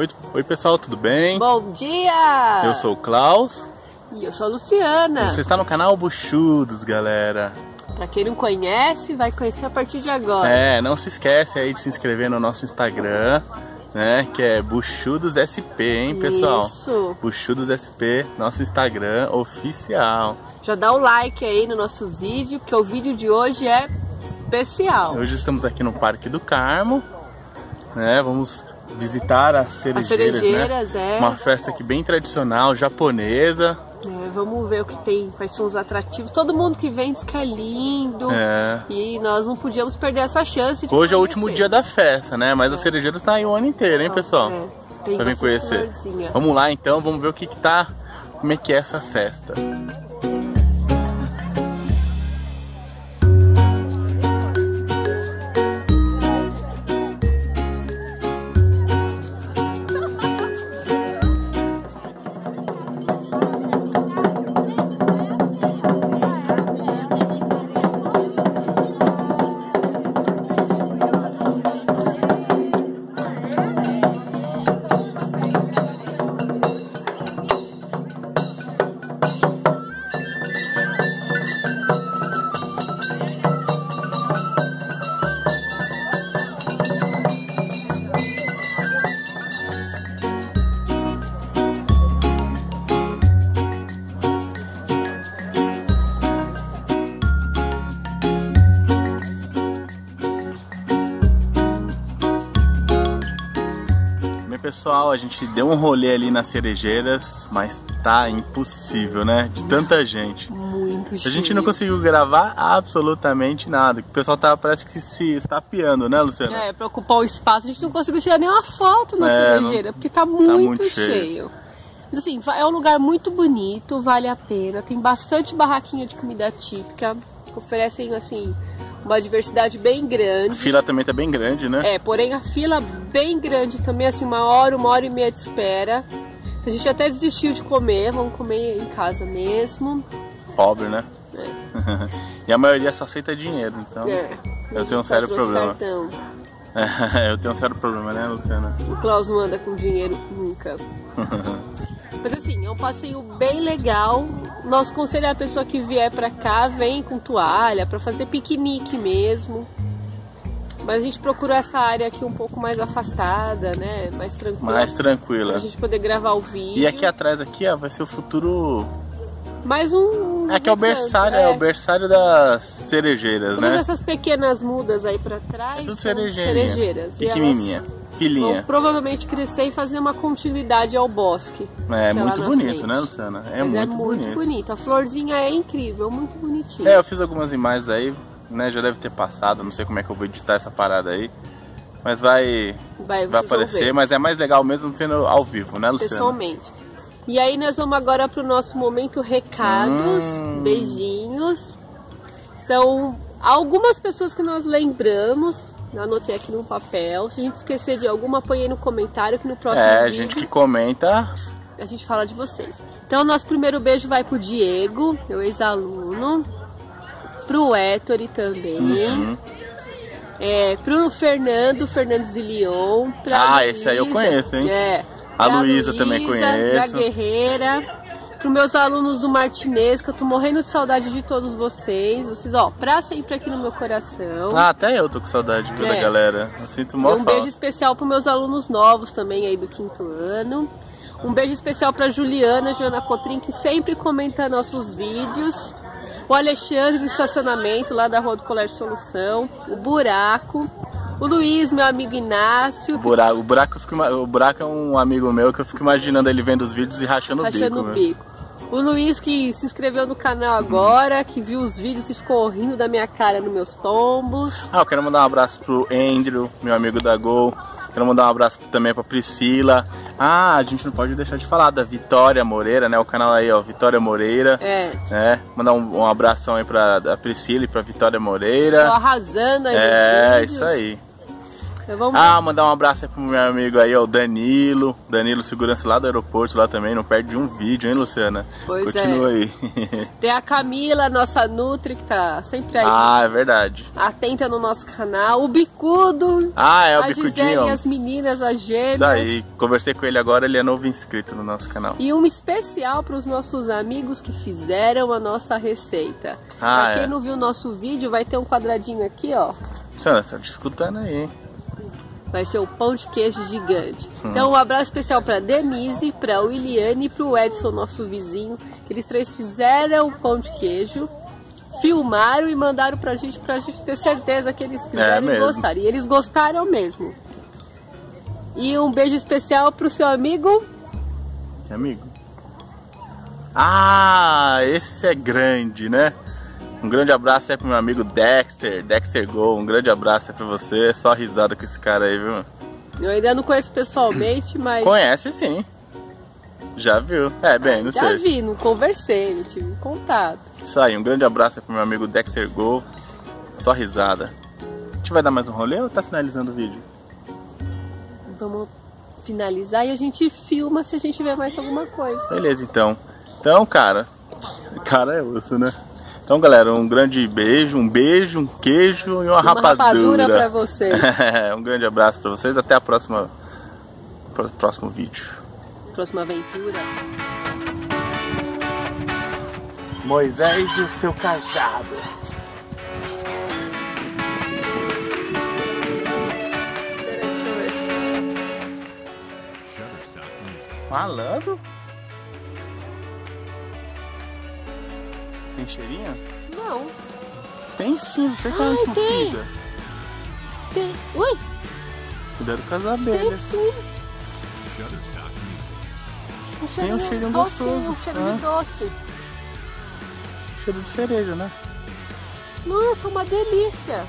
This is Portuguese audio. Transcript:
Oi, oi pessoal, tudo bem? Bom dia! Eu sou o Klaus. E eu sou a Luciana. Você está no canal Buchudos, galera. Pra quem não conhece, vai conhecer a partir de agora. É, não se esquece aí de se inscrever no nosso Instagram, né? Que é Buchudos SP, hein, pessoal? Isso. Buchudos SP, nosso Instagram oficial. Já dá o like aí no nosso vídeo, porque o vídeo de hoje é especial. Hoje estamos aqui no Parque do Carmo, né? Vamos visitar as cerejeiras, As cerejeiras, né? é. Uma festa aqui bem tradicional, japonesa. É, vamos ver o que tem, quais são os atrativos. Todo mundo que vem diz que é lindo. É. E nós não podíamos perder essa chance Hoje é o conhecer. último dia da festa, né? Mas a cerejeira está aí o ano inteiro, hein, pessoal? É, tem Pra vir conhecer. florzinha. Vamos lá então, vamos ver o que, que tá. Como é que é essa festa. Bem, pessoal, a gente deu um rolê ali nas cerejeiras, mas tá impossível, né? De tanta gente. Muito A chique. gente não conseguiu gravar absolutamente nada. O pessoal tava parece que se estapeando, né, Luciana? É, pra ocupar o espaço, a gente não conseguiu tirar nenhuma foto na É, cerejeira, porque tá muito, muito cheio. cheio. Mas assim, é um lugar muito bonito, vale a pena. Tem bastante barraquinha de comida típica, que oferecem, assim, uma diversidade bem A grande. fila também tá bem grande, né? É, porém a fila bem grande também, assim, uma hora, uma hora e meia de espera. A gente até desistiu de comer, vamos comer em casa mesmo. Pobre, né? e a maioria só aceita dinheiro, então. É, Eu a tenho um sério problema. Eu tenho um sério problema, né, Luciana? O Klaus não anda com dinheiro nunca. Mas assim, é um passeio bem legal. Nosso conselho é a pessoa que vier pra cá, vem com toalha, pra fazer piquenique mesmo. Mas a gente procurou essa área aqui um pouco mais afastada, né? Mais tranquila. Mais tranquila. Pra gente poder gravar o vídeo. E aqui atrás aqui, ó, vai ser o futuro. Mais um. Aqui é o recanto, berçário, é, o berçário das cerejeiras, Todas né? essas pequenas mudas aí pra trás É tudo cerejeiras. E elas Vão Filhinha. provavelmente crescer e fazer uma continuidade ao bosque. É lá muito bonito, frente. né, Luciana? É Mas muito, é muito bonito. bonito. A florzinha é incrível, muito bonitinha. É, eu fiz algumas imagens aí, né? Já deve ter passado, não sei como é que eu vou editar essa parada aí. Mas vai, Vai, vai vão aparecer, mas é mais legal mesmo vendo ao vivo, né, Luciana? pessoalmente. E aí nós vamos agora pro nosso momento recados, Hum. beijinhos. São algumas pessoas que nós lembramos. Eu anotei aqui no papel. Se a gente esquecer de alguma, põe aí no comentário que no próximo É, vídeo gente que comenta. a gente fala de vocês. Então, nosso primeiro beijo vai pro Diego, meu ex-aluno. Pro Ettore também. Uhum. É, pro Fernando, Fernando Zilion. Ah, esse aí eu Luísa, conheço, hein? É. A Luísa também Luísa, Pra conheço. Guerreira. Pros meus alunos do Martinez, que eu tô morrendo de saudade de todos vocês. Vocês, ó, pra sempre aqui no meu coração. Ah, até eu tô com saudade viu, da É. galera. Eu sinto E mó um beijo especial para meus alunos novos também aí do quinto ano. Um beijo especial para Juliana, Joana Cotrim, que sempre comenta nossos vídeos. O Alexandre do estacionamento lá da Rua do Colégio Solução. O Buraco. O Luiz, meu amigo Inácio, O buraco, o, buraco fico o buraco é um amigo meu que eu fico imaginando ele vendo os vídeos e rachando, rachando o o bico. bico. O Luiz que se inscreveu no canal agora, que viu os vídeos e ficou rindo da minha cara nos meus tombos. Ah, eu quero mandar um abraço pro Andrew, meu amigo da Gol. Quero mandar um abraço também pra Priscila. Ah, a gente não pode deixar de falar da Vitória Moreira, né? O canal aí, ó, Vitória Moreira. É, É, mandar um, um abração aí pra da Priscila e pra Vitória tô Moreira. arrasando aí É, isso aí. Ah, mandar um abraço aí pro meu amigo aí, ó, o Danilo. Danilo, segurança lá do aeroporto, lá também. Não perde um vídeo, hein, Luciana? Pois Continua é. aí. Tem a Camila, nossa Nutri, que tá sempre aí. Ah, é verdade. Atenta no nosso canal. O Bicudo. Ah, é o a Bicudinho. Gisele e as meninas, as gêmeas. Isso aí. Conversei com ele agora, ele é novo inscrito no nosso canal. E um especial para os nossos amigos que fizeram a nossa receita. Ah, pra quem é. não viu o nosso vídeo, vai ter um quadradinho aqui, ó. Luciana, você tá dificultando aí, hein? Vai ser o pão de queijo gigante. Então, um abraço especial para Denise, para Williane e para o Edson, nosso vizinho. Eles três fizeram o pão de queijo, filmaram e mandaram pra gente, pra gente ter certeza que eles fizeram e mesmo. gostaram. E eles gostaram mesmo. E um beijo especial pro seu amigo. Amigo? Ah, esse é grande, né? Um grande abraço aí pro meu amigo Dexter, Dexter Go. Um grande abraço aí pra você. Só risada com esse cara aí, viu? Eu ainda não conheço pessoalmente, mas. Conhece sim. Já viu? É, bem, não Já sei. vi, não conversei, não tive contato. Isso aí, um grande abraço aí pro meu amigo Dexter Go. Só risada. A gente vai dar mais um rolê ou tá finalizando o vídeo? Vamos finalizar e a gente filma se a gente ver mais alguma coisa. Beleza, então. Então, cara. Cara é osso, né? Então, galera, um grande beijo, um beijo, um queijo e uma, Uma rapadura rapadura. pra vocês. um grande abraço pra vocês. Até a próxima. Próximo vídeo. Próxima aventura. Moisés e o seu cajado. Malandro? Tem cheirinho? Não, Tem sim, você tá Ai, entupida. tem. Ui, Cuidado com as tem abelhas. sim. Shutterstock Music. Um Tem um cheirinho gostoso. Um cheiro Ah. de doce. Cheiro de cereja, né? Nossa, uma delícia.